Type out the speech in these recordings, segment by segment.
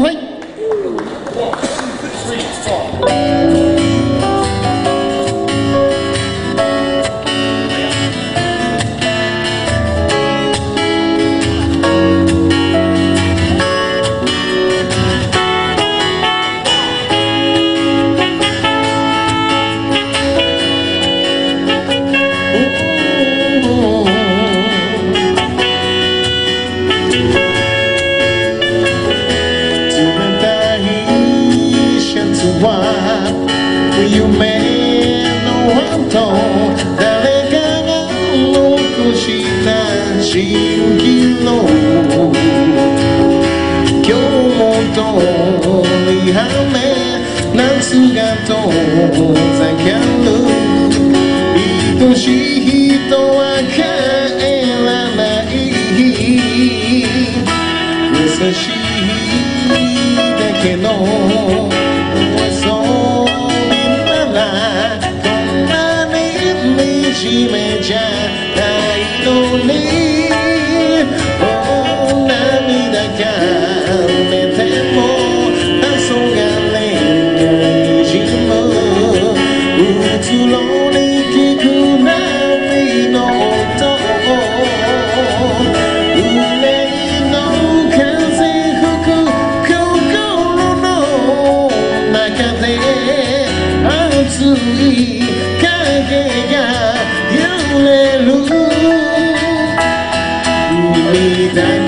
はい。夢の後誰かが残した蜃気楼今日も通り雨夏が遠ざかる愛しい人は帰らない優しいり影が揺れる海だ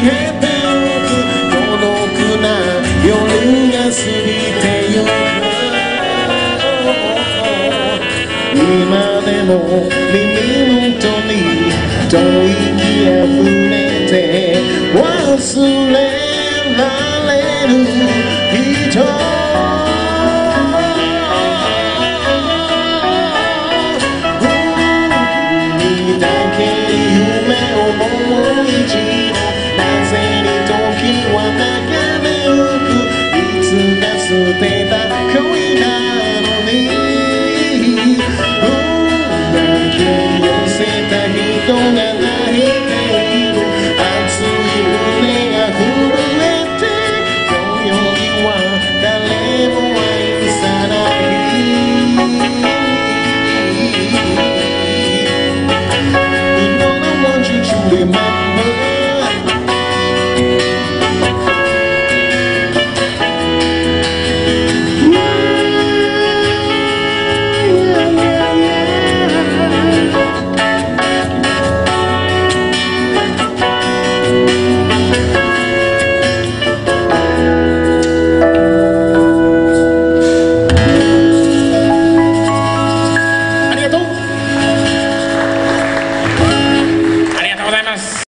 てく孤独な夜が過ぎてゆ今でも耳元に吐息あふれて忘れられる。人 isso tem